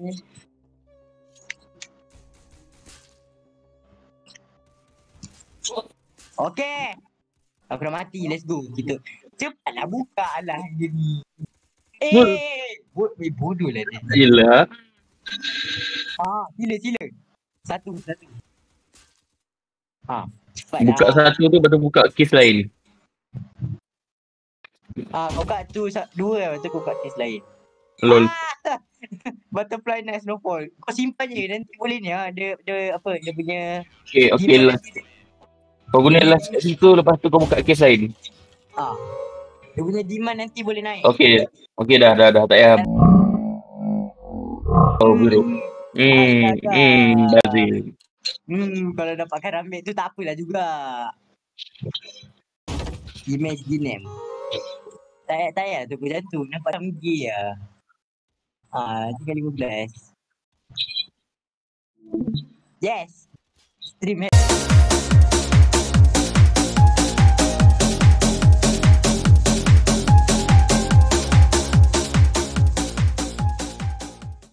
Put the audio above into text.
ni. Okay. Aku dah mati, let's go. Kita cepatlah buka lah dia ni. Eh, bo- eh bodoh lah dia. Yelah. Ah, sila sila. Satu, satu. Ah, cepat Buka lah. satu tu baru buka kes lain. Ah, kau kat tu dua lepas tu kau kat kes lain. Lol. Ah, Butterfly night snowfall. Kau simpan je nanti boleh ni ah. Dia dia apa dia punya Okay, okay demand last. Kau guna last kat situ lepas tu kau buka kes lain. Ah. Dia punya demand nanti boleh naik. Okay. Okay dah, dah, dah. Tak payah. Oh, buruk. Hmm, Astaga. hmm, Bazil. Hmm, kalau dapat karambit tu tak apalah juga. Image Ginem. Tak payah, tak payah tu macam tu. Nampak tak pergi lah. Ah, 3.15. Yes. Stream head.